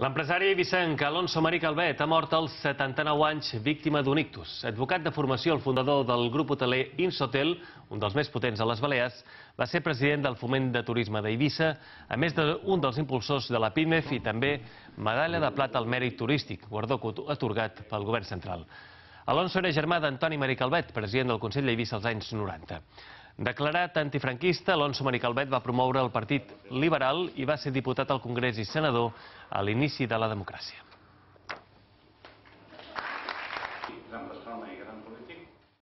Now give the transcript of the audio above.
L'empresari eivissenc Alonso Marí Calvet ha mort als 79 anys víctima d'un ictus. Advocat de formació, el fundador del grup hoteler Insotel, un dels més potents a les Balears, va ser president del Foment de Turisme d'Eivissa, a més d'un dels impulsors de la PIMEF i també medalla de plata al mèrit turístic, guardó atorgat pel govern central. Alonso era germà d'Antoni Marí Calvet, president del Consell d'Eivissa als anys 90. Declarat antifranquista, Alonso Marí Calvet va promoure el Partit Liberal i va ser diputat al Congrés i senador a l'inici de la democràcia. Gran polític.